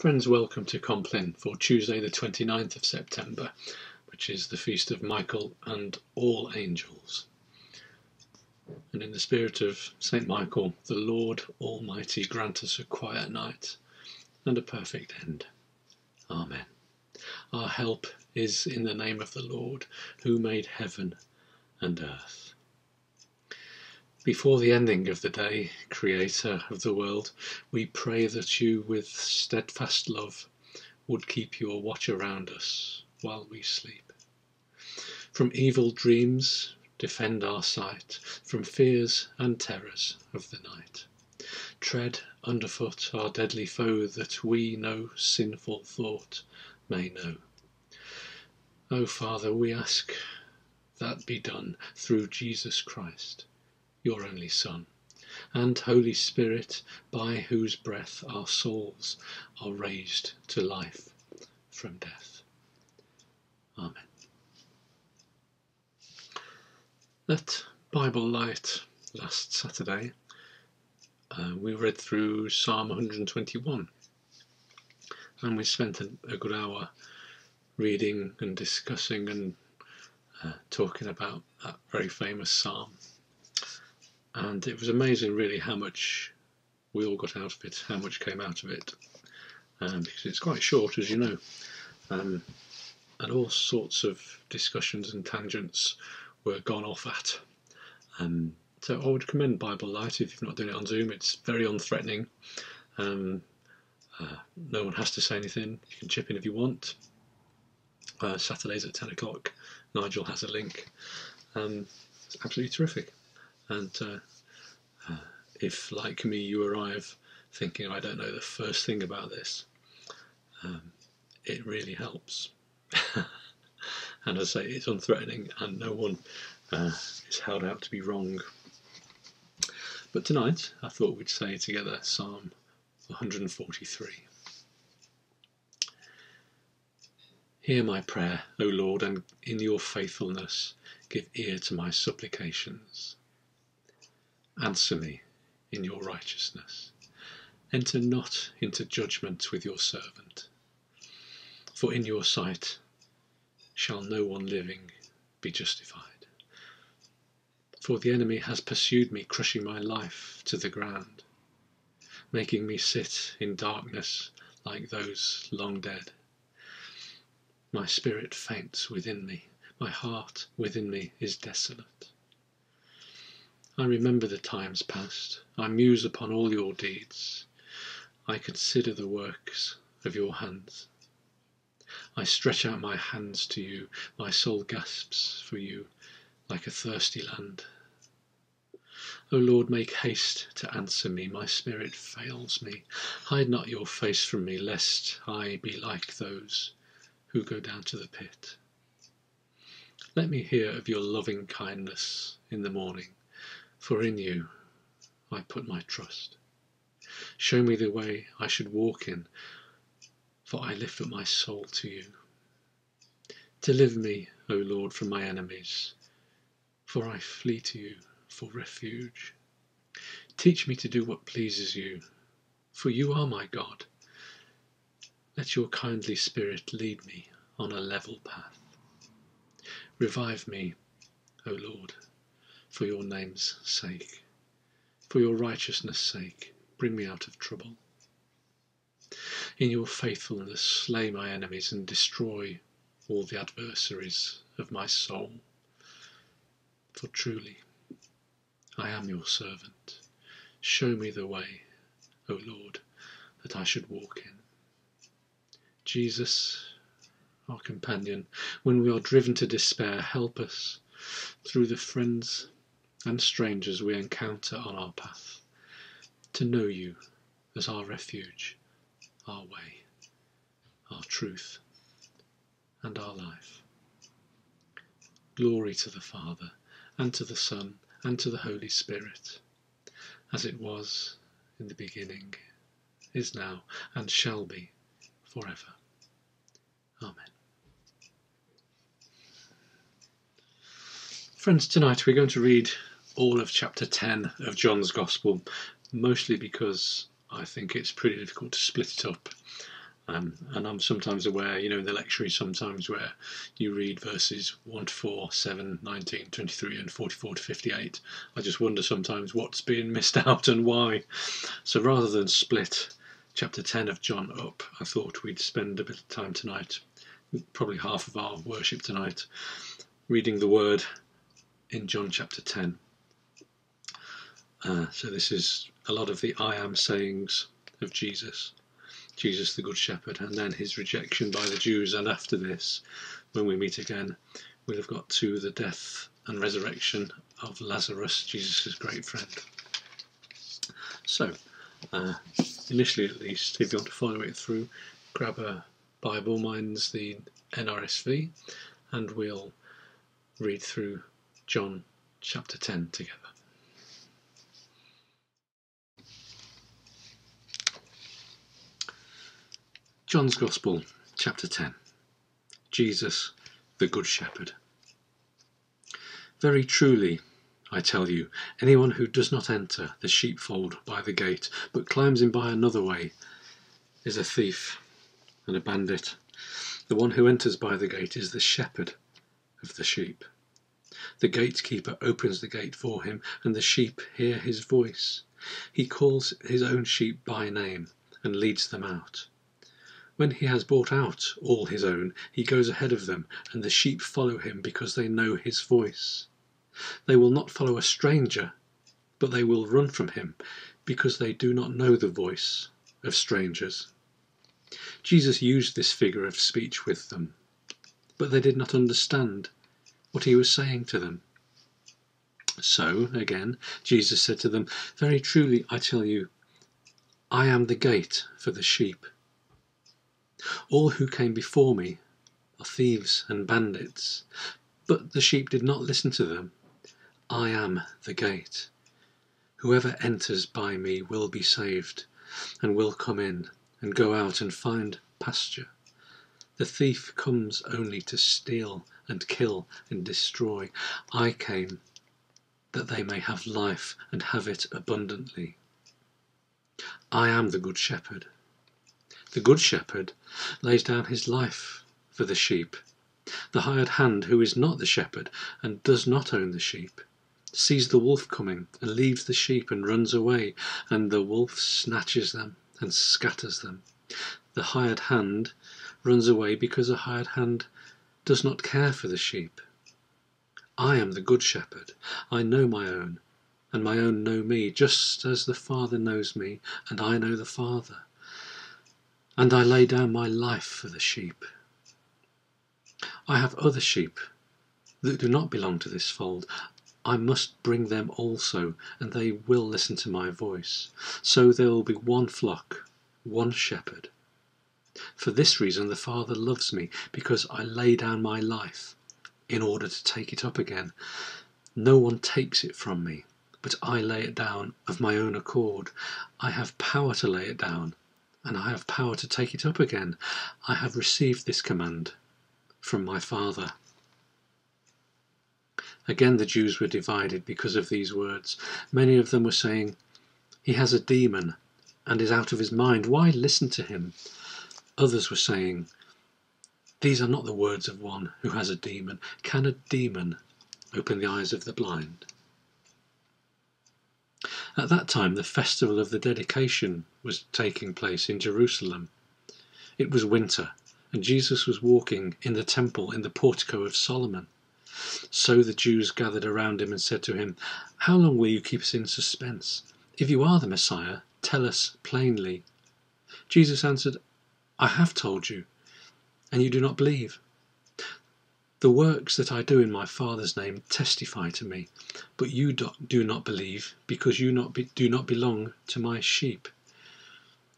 Friends, welcome to Compline for Tuesday, the 29th of September, which is the feast of Michael and all angels. And in the spirit of St. Michael, the Lord Almighty grant us a quiet night and a perfect end. Amen. Our help is in the name of the Lord, who made heaven and earth. Before the ending of the day, Creator of the world, we pray that you, with steadfast love, would keep your watch around us while we sleep. From evil dreams, defend our sight, from fears and terrors of the night. Tread underfoot our deadly foe, that we no sinful thought may know. O Father, we ask that be done through Jesus Christ your only Son, and Holy Spirit, by whose breath our souls are raised to life from death. Amen. At Bible Light last Saturday, uh, we read through Psalm 121 and we spent a, a good hour reading and discussing and uh, talking about that very famous psalm and it was amazing really how much we all got out of it, how much came out of it, um, because it's quite short, as you know, um, and all sorts of discussions and tangents were gone off at. Um, so I would commend Bible Light if you've not done it on Zoom. It's very unthreatening. Um, uh, no one has to say anything. You can chip in if you want. Uh, Saturdays at 10 o'clock. Nigel has a link. Um, it's absolutely terrific. And uh, uh, if, like me, you arrive thinking, I don't know the first thing about this, um, it really helps. and as I say, it's unthreatening and no one uh, is held out to be wrong. But tonight, I thought we'd say together Psalm 143. Hear my prayer, O Lord, and in your faithfulness give ear to my supplications. Answer me in your righteousness. Enter not into judgment with your servant. For in your sight shall no one living be justified. For the enemy has pursued me, crushing my life to the ground, making me sit in darkness like those long dead. My spirit faints within me, my heart within me is desolate. I remember the times past. I muse upon all your deeds. I consider the works of your hands. I stretch out my hands to you. My soul gasps for you like a thirsty land. O Lord, make haste to answer me. My spirit fails me. Hide not your face from me, lest I be like those who go down to the pit. Let me hear of your loving kindness in the morning for in you I put my trust. Show me the way I should walk in, for I lift up my soul to you. Deliver me, O Lord, from my enemies, for I flee to you for refuge. Teach me to do what pleases you, for you are my God. Let your kindly spirit lead me on a level path. Revive me, O Lord, for your name's sake. For your righteousness' sake, bring me out of trouble. In your faithfulness, slay my enemies and destroy all the adversaries of my soul. For truly, I am your servant. Show me the way, O Lord, that I should walk in. Jesus, our companion, when we are driven to despair, help us through the friends and strangers we encounter on our path, to know you as our refuge, our way, our truth, and our life. Glory to the Father, and to the Son, and to the Holy Spirit, as it was in the beginning, is now, and shall be forever. Amen. Friends, tonight we're going to read all of chapter 10 of John's Gospel, mostly because I think it's pretty difficult to split it up. Um, and I'm sometimes aware, you know, in the lectionary, sometimes where you read verses 1 to 4, 7, 19, 23, and 44 to 58. I just wonder sometimes what's being missed out and why. So rather than split chapter 10 of John up, I thought we'd spend a bit of time tonight, probably half of our worship tonight, reading the word in John chapter 10. Uh, so this is a lot of the I am sayings of Jesus. Jesus the Good Shepherd, and then his rejection by the Jews. And after this, when we meet again, we'll have got to the death and resurrection of Lazarus, Jesus' great friend. So, uh, initially at least, if you want to follow it through, grab a Bible, mine's the NRSV, and we'll read through John chapter 10 together. John's Gospel, chapter 10 Jesus, the Good Shepherd. Very truly, I tell you, anyone who does not enter the sheepfold by the gate, but climbs in by another way, is a thief and a bandit. The one who enters by the gate is the shepherd of the sheep. The gatekeeper opens the gate for him, and the sheep hear his voice. He calls his own sheep by name and leads them out. When he has brought out all his own, he goes ahead of them, and the sheep follow him because they know his voice. They will not follow a stranger, but they will run from him because they do not know the voice of strangers. Jesus used this figure of speech with them, but they did not understand what he was saying to them. So, again, Jesus said to them, Very truly I tell you, I am the gate for the sheep. All who came before me are thieves and bandits, but the sheep did not listen to them. I am the gate. Whoever enters by me will be saved, and will come in and go out and find pasture. The thief comes only to steal and kill and destroy. I came that they may have life and have it abundantly. I am the good shepherd. The Good Shepherd lays down his life for the sheep. The hired hand, who is not the shepherd and does not own the sheep, sees the wolf coming and leaves the sheep and runs away, and the wolf snatches them and scatters them. The hired hand runs away because a hired hand does not care for the sheep. I am the Good Shepherd. I know my own, and my own know me, just as the Father knows me, and I know the Father and I lay down my life for the sheep. I have other sheep that do not belong to this fold. I must bring them also, and they will listen to my voice. So there will be one flock, one shepherd. For this reason the Father loves me, because I lay down my life in order to take it up again. No one takes it from me, but I lay it down of my own accord. I have power to lay it down, and I have power to take it up again. I have received this command from my Father. Again, the Jews were divided because of these words. Many of them were saying, He has a demon and is out of his mind. Why listen to him? Others were saying, These are not the words of one who has a demon. Can a demon open the eyes of the blind? At that time, the festival of the dedication was taking place in Jerusalem. It was winter, and Jesus was walking in the temple in the portico of Solomon. So the Jews gathered around him and said to him, How long will you keep us in suspense? If you are the Messiah, tell us plainly. Jesus answered, I have told you, and you do not believe. The works that I do in my Father's name testify to me, but you do not believe because you not be, do not belong to my sheep.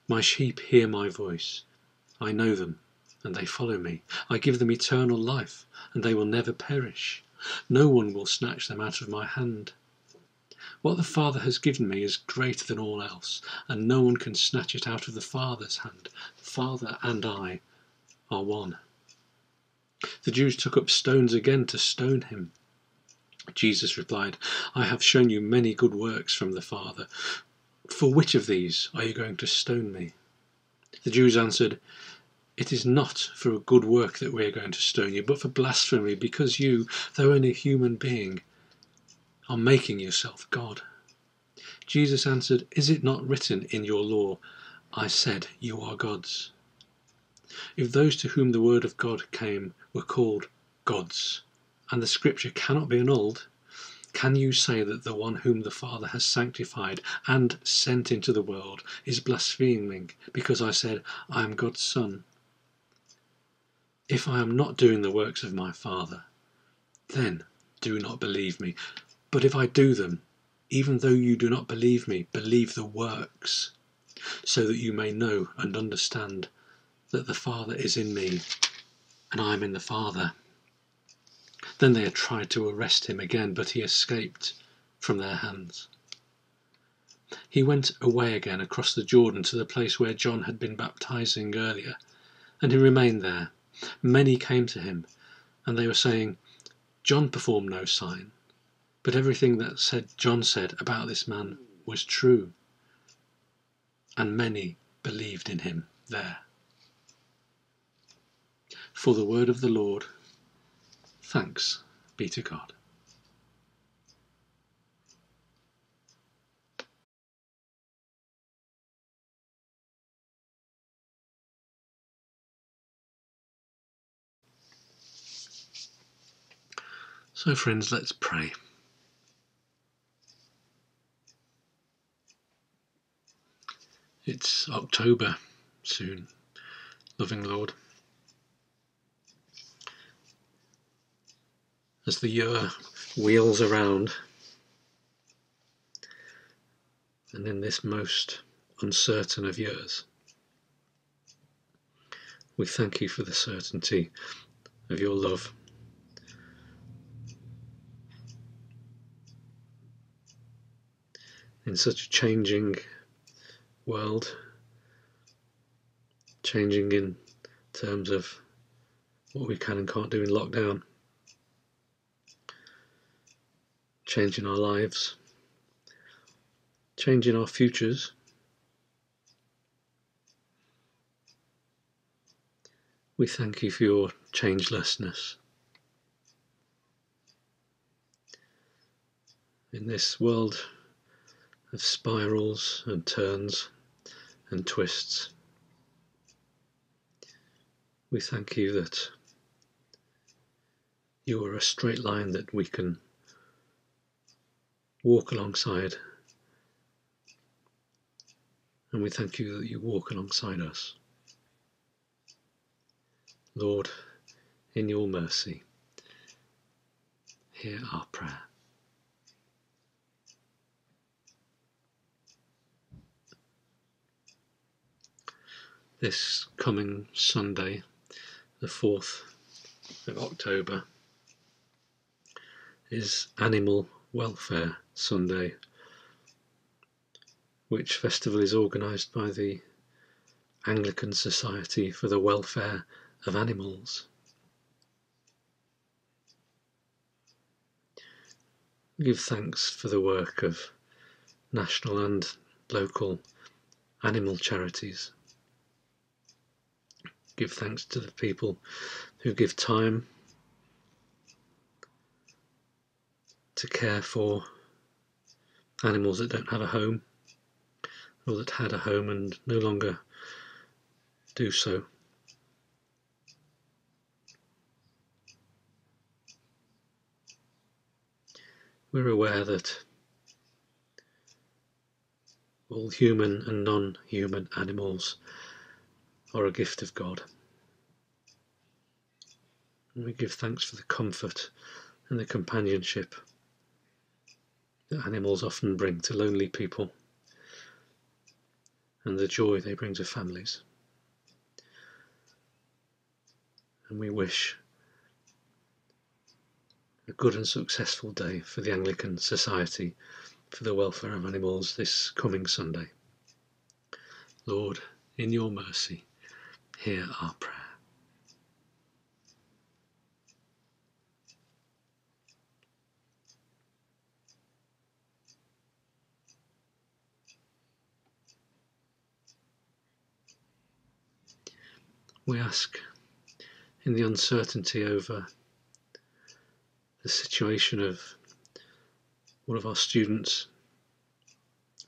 My sheep hear my voice. I know them, and they follow me. I give them eternal life, and they will never perish. No one will snatch them out of my hand. What the Father has given me is greater than all else, and no one can snatch it out of the Father's hand. The Father and I are one. The Jews took up stones again to stone him. Jesus replied, I have shown you many good works from the Father. For which of these are you going to stone me? The Jews answered, It is not for a good work that we are going to stone you, but for blasphemy, because you, though only a human being, are making yourself God. Jesus answered, Is it not written in your law, I said, You are gods? If those to whom the word of God came were called gods, and the scripture cannot be annulled, can you say that the one whom the Father has sanctified and sent into the world is blaspheming because I said, I am God's Son? If I am not doing the works of my Father, then do not believe me. But if I do them, even though you do not believe me, believe the works, so that you may know and understand that the Father is in me and I am in the Father. Then they had tried to arrest him again, but he escaped from their hands. He went away again across the Jordan to the place where John had been baptizing earlier, and he remained there. Many came to him, and they were saying, John performed no sign, but everything that said John said about this man was true, and many believed in him there. For the word of the Lord. Thanks be to God. So, friends, let's pray. It's October soon, loving Lord. As the year wheels around. And in this most uncertain of years, we thank you for the certainty of your love. In such a changing world, changing in terms of what we can and can't do in lockdown. Changing our lives, changing our futures. We thank you for your changelessness. In this world of spirals and turns and twists, we thank you that you are a straight line that we can walk alongside. And we thank you that you walk alongside us. Lord, in your mercy, hear our prayer. This coming Sunday, the 4th of October, is Animal Welfare Sunday, which festival is organised by the Anglican Society for the Welfare of Animals. Give thanks for the work of national and local animal charities. Give thanks to the people who give time to care for animals that don't have a home or that had a home and no longer do so. We're aware that all human and non human animals are a gift of God. And we give thanks for the comfort and the companionship that animals often bring to lonely people and the joy they bring to families. And we wish a good and successful day for the Anglican Society for the Welfare of Animals this coming Sunday. Lord, in your mercy, hear our prayer. We ask in the uncertainty over the situation of one of our students,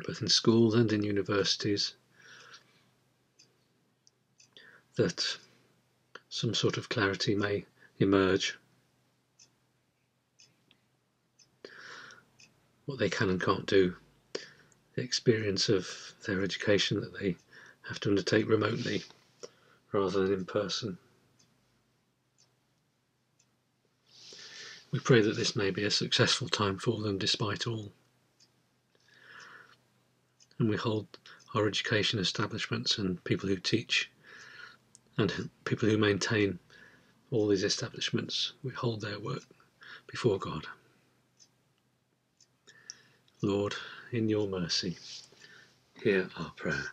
both in schools and in universities, that some sort of clarity may emerge. What they can and can't do, the experience of their education that they have to undertake remotely rather than in person. We pray that this may be a successful time for them despite all. And we hold our education establishments and people who teach and people who maintain all these establishments, we hold their work before God. Lord, in your mercy, hear our prayer.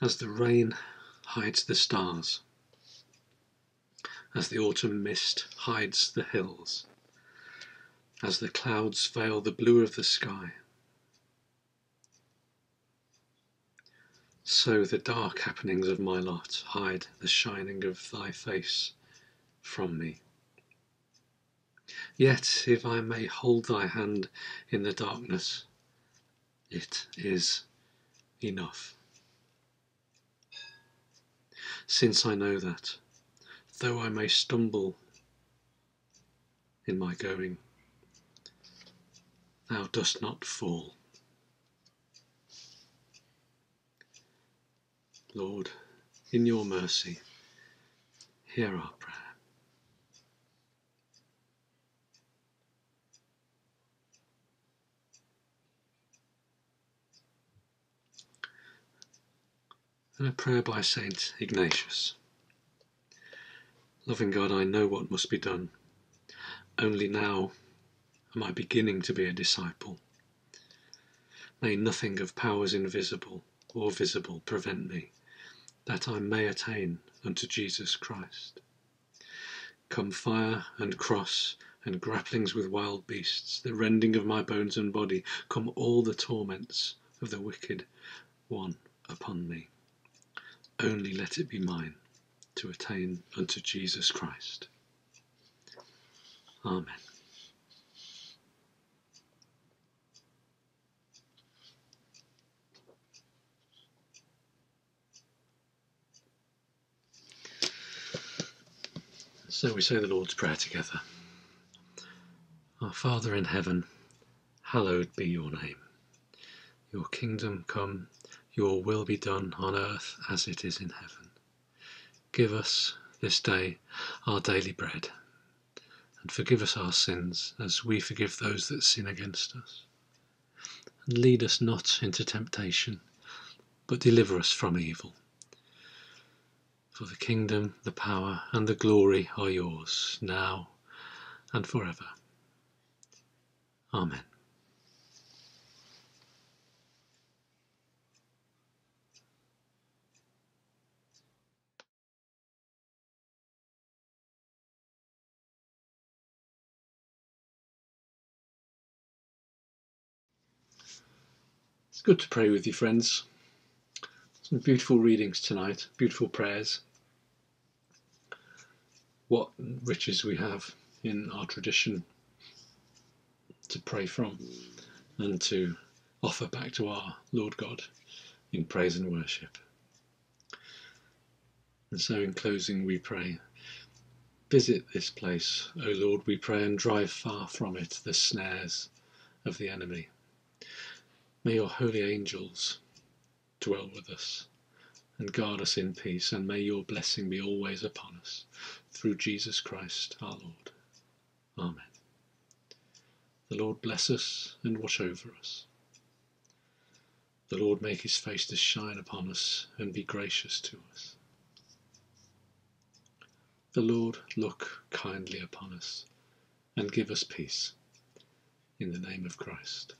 As the rain hides the stars, as the autumn mist hides the hills, as the clouds veil the blue of the sky. So the dark happenings of my lot hide the shining of thy face from me. Yet if I may hold thy hand in the darkness, it is enough since I know that, though I may stumble in my going, thou dost not fall. Lord, in your mercy, hear our prayer. And a prayer by Saint Ignatius. Loving God, I know what must be done. Only now am I beginning to be a disciple. May nothing of powers invisible or visible prevent me, that I may attain unto Jesus Christ. Come fire and cross and grapplings with wild beasts, the rending of my bones and body, come all the torments of the wicked one upon me only let it be mine to attain unto Jesus Christ. Amen. So we say the Lord's Prayer together. Our Father in heaven, hallowed be your name. Your kingdom come your will be done on earth as it is in heaven. Give us this day our daily bread, and forgive us our sins as we forgive those that sin against us. And lead us not into temptation, but deliver us from evil. For the kingdom, the power, and the glory are yours, now and forever. Amen. It's good to pray with you, friends. Some beautiful readings tonight, beautiful prayers. What riches we have in our tradition to pray from and to offer back to our Lord God in praise and worship. And so, in closing, we pray Visit this place, O Lord, we pray, and drive far from it the snares of the enemy. May your holy angels dwell with us and guard us in peace, and may your blessing be always upon us. Through Jesus Christ our Lord. Amen. The Lord bless us and watch over us. The Lord make his face to shine upon us and be gracious to us. The Lord look kindly upon us and give us peace in the name of Christ.